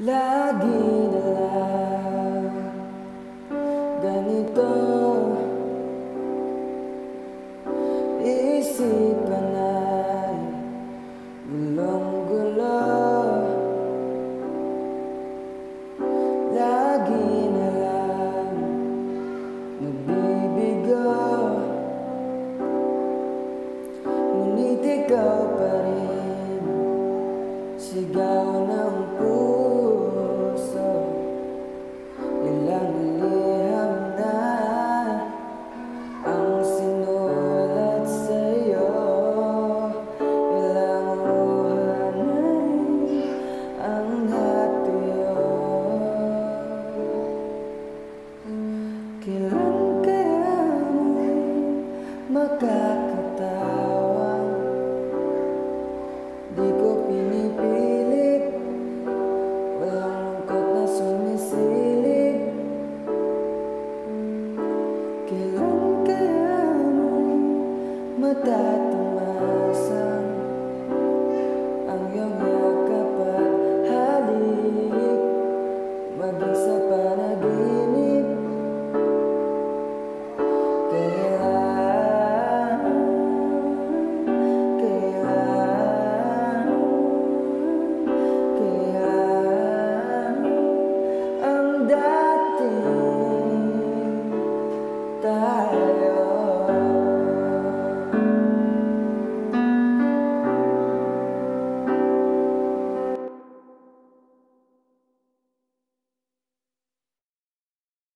Lagi na lang ganito. Isipan ay gulong-gulo. Lagi na lang nabibigo Ngunit ikaw mata termasang Anggungnya kapat halik Mabisa panaginip Kaya Kaya Kaya Ang dating